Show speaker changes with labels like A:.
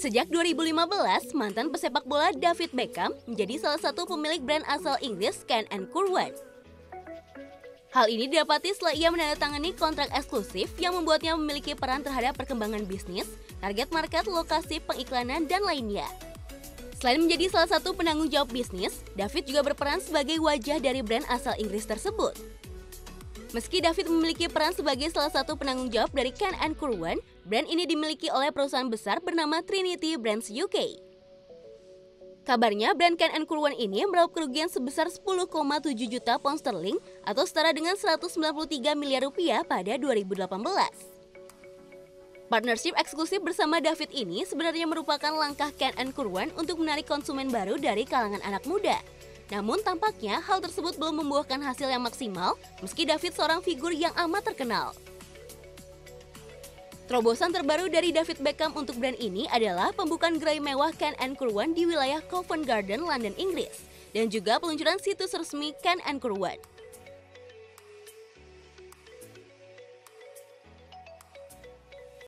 A: Sejak 2015, mantan pesepak bola David Beckham menjadi salah satu pemilik brand asal Inggris Ken Kurwan. Hal ini didapati setelah ia menandatangani kontrak eksklusif yang membuatnya memiliki peran terhadap perkembangan bisnis, target market, lokasi pengiklanan, dan lainnya. Selain menjadi salah satu penanggung jawab bisnis, David juga berperan sebagai wajah dari brand asal Inggris tersebut. Meski David memiliki peran sebagai salah satu penanggung jawab dari Ken Kurwan, brand ini dimiliki oleh perusahaan besar bernama Trinity Brands UK. Kabarnya, brand Ken Kurwan ini meraup kerugian sebesar 10,7 juta pound sterling atau setara dengan 193 miliar rupiah pada 2018. Partnership eksklusif bersama David ini sebenarnya merupakan langkah Ken Kurwan untuk menarik konsumen baru dari kalangan anak muda. Namun tampaknya hal tersebut belum membuahkan hasil yang maksimal meski David seorang figur yang amat terkenal. Terobosan terbaru dari David Beckham untuk brand ini adalah pembukaan gerai mewah Ken Kurwan di wilayah Covent Garden, London, Inggris, dan juga peluncuran situs resmi Ken Kurwan.